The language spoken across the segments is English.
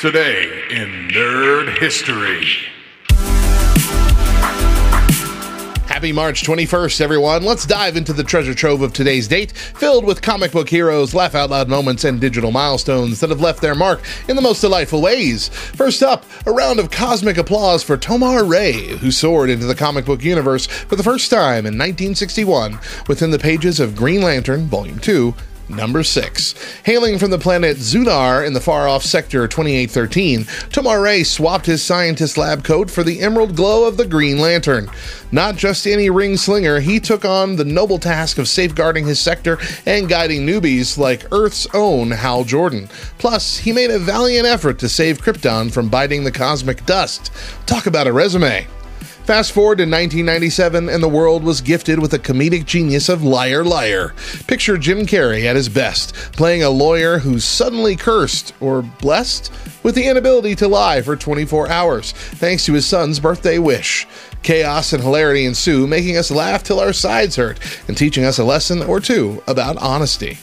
Today in Nerd History. Happy March 21st, everyone. Let's dive into the treasure trove of today's date, filled with comic book heroes, laugh out loud moments, and digital milestones that have left their mark in the most delightful ways. First up, a round of cosmic applause for Tomar Re, who soared into the comic book universe for the first time in 1961 within the pages of Green Lantern, Volume 2, Number 6. Hailing from the planet Zunar in the far off sector 2813, Tomar swapped his scientist lab coat for the emerald glow of the Green Lantern. Not just any ring slinger, he took on the noble task of safeguarding his sector and guiding newbies like Earth's own Hal Jordan. Plus, he made a valiant effort to save Krypton from biting the cosmic dust. Talk about a resume. Fast forward to 1997, and the world was gifted with a comedic genius of Liar Liar. Picture Jim Carrey at his best, playing a lawyer who's suddenly cursed, or blessed, with the inability to lie for 24 hours, thanks to his son's birthday wish. Chaos and hilarity ensue, making us laugh till our sides hurt, and teaching us a lesson or two about honesty.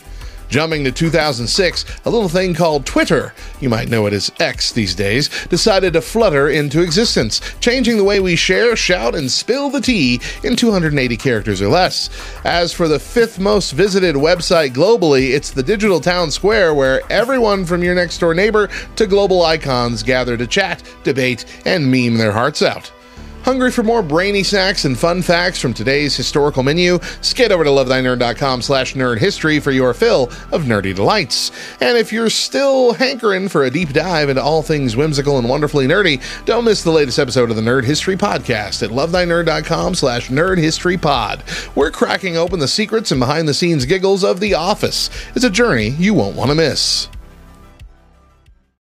Jumping to 2006, a little thing called Twitter, you might know it as X these days, decided to flutter into existence, changing the way we share, shout, and spill the tea in 280 characters or less. As for the fifth most visited website globally, it's the digital town square where everyone from your next door neighbor to global icons gather to chat, debate, and meme their hearts out. Hungry for more brainy snacks and fun facts from today's historical menu? Skid over to lovethynerd.com slash nerd history for your fill of nerdy delights. And if you're still hankering for a deep dive into all things whimsical and wonderfully nerdy, don't miss the latest episode of the Nerd History Podcast at lovethynerd.com slash nerd history pod. We're cracking open the secrets and behind the scenes giggles of The Office. It's a journey you won't want to miss.